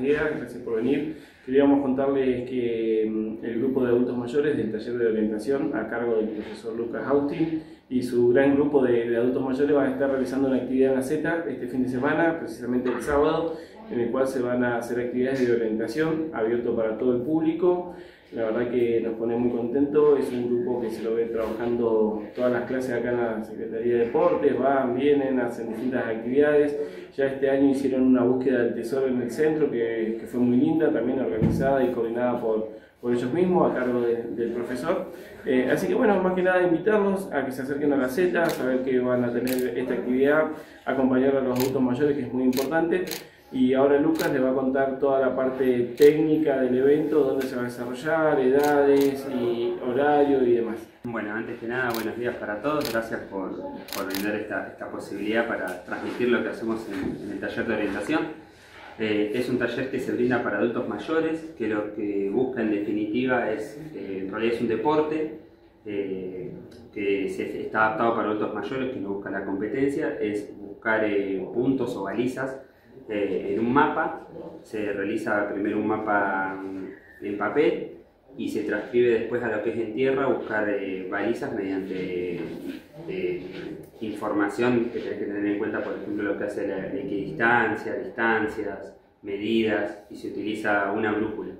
días, gracias por venir. Queríamos contarles que mm, el grupo de adultos mayores del taller de orientación a cargo del profesor Lucas Austin y su gran grupo de, adultos mayores van a estar realizando una actividad en la Z este fin de semana, precisamente el sábado, en el cual se van a hacer actividades de orientación abierto para todo el público. La verdad que nos pone muy contentos, es un grupo que se lo ve trabajando todas las clases acá en la Secretaría de Deportes, van, vienen, hacen distintas actividades. Ya este año hicieron una búsqueda del tesoro en el centro que, fue muy linda, también organizada y coordinada por, por ellos mismos, a cargo del profesor. Eh, así que bueno, más que nada invitarlos a que se acerquen a la Z, a saber que van a tener esta actividad, acompañar a los adultos mayores, que es muy importante. Y ahora Lucas les va a contar toda la parte técnica del evento, dónde se va a desarrollar, edades y horario y demás. Bueno, antes que nada, buenos días para todos. Gracias por, por brindar esta, esta, posibilidad para transmitir lo que hacemos en, el taller de orientación. Eh, es un taller que se brinda para adultos mayores, que lo que busca en definitiva es, eh, en realidad es un deporte eh, que se, está adaptado para adultos mayores, que no busca la competencia, es buscar puntos o balizas eh, en un mapa, se realiza primero un mapa en papel y se transcribe después a lo que es en tierra, buscar balizas mediante eh, información que tenés que tener en cuenta, por ejemplo, lo que hace la equidistancia, distancias, medidas, y se utiliza una brújula.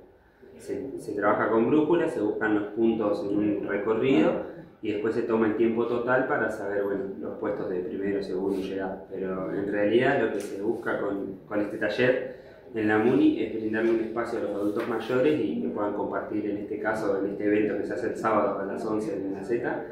Se trabaja con brújula, se buscan los puntos en un recorrido y después se toma el tiempo total para saber bueno, los puestos de primero, segundo y llegada. Pero en realidad lo que se busca con, con este taller en la MUNI es brindarle un espacio a los adultos mayores y que puedan compartir en este caso, en este evento que se hace el sábado a las 11 en la Z,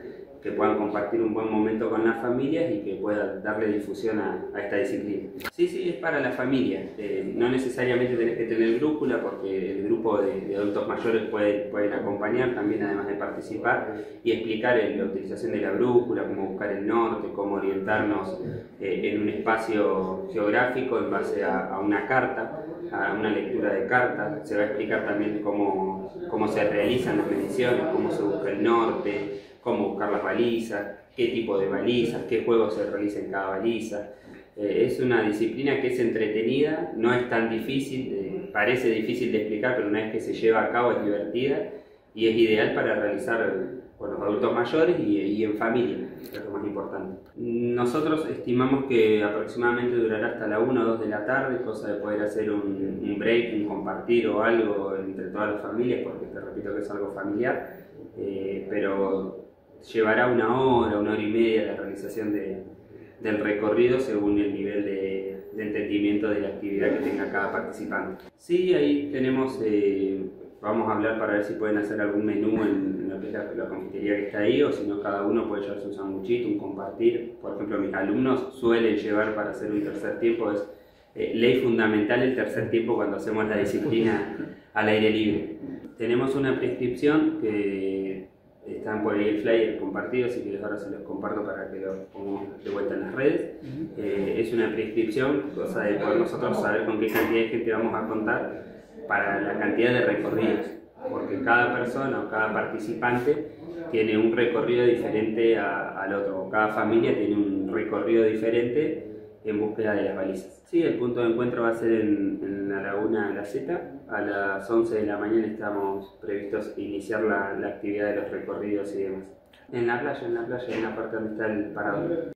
que puedan compartir un buen momento con las familias y que puedan darle difusión a, esta disciplina. Sí, sí, es para la familia. Eh, no necesariamente tenés que tener brújula porque el grupo de, adultos mayores puede, pueden acompañar también además de participar y explicar la utilización de la brújula, cómo buscar el norte, cómo orientarnos eh, en un espacio geográfico en base a, una carta, a una lectura de cartas. Se va a explicar también cómo, cómo se realizan las mediciones, cómo se busca el norte, cómo buscar las balizas, qué tipo de balizas, qué juegos se realiza en cada baliza. Eh, es una disciplina que es entretenida, no es tan difícil, eh, parece difícil de explicar, pero una vez que se lleva a cabo es divertida y es ideal para realizar con los adultos mayores y, en familia, es lo más importante. Nosotros estimamos que aproximadamente durará hasta la 1 o 2 de la tarde, cosa de poder hacer un, break, un compartir o algo entre todas las familias, porque te repito que es algo familiar, eh, pero llevará una hora, una hora y media la realización del recorrido según el nivel de, entendimiento de la actividad que tenga cada participante. Sí, ahí tenemos, eh, vamos a hablar para ver si pueden hacer algún menú en, lo que es la, confitería que está ahí o si no cada uno puede llevarse un sanguchito, un compartir. Por ejemplo, mis alumnos suelen llevar para hacer un tercer tiempo, es eh, ley fundamental el tercer tiempo cuando hacemos la disciplina al aire libre. Tenemos una prescripción que están por ahí el flyer compartido, así que ahora se los comparto para que lo pongamos de vuelta en las redes. Eh, es una prescripción, cosa de poder nosotros saber con qué cantidad de gente vamos a contar para la cantidad de recorridos, porque cada persona o cada participante tiene un recorrido diferente al otro, cada familia tiene un recorrido diferente en búsqueda de las balizas. Sí, el punto de encuentro va a ser en, la Laguna La. A las 11 de la mañana estamos previstos iniciar la, actividad de los recorridos y demás. En la playa, en la playa, en la parte donde está el parador.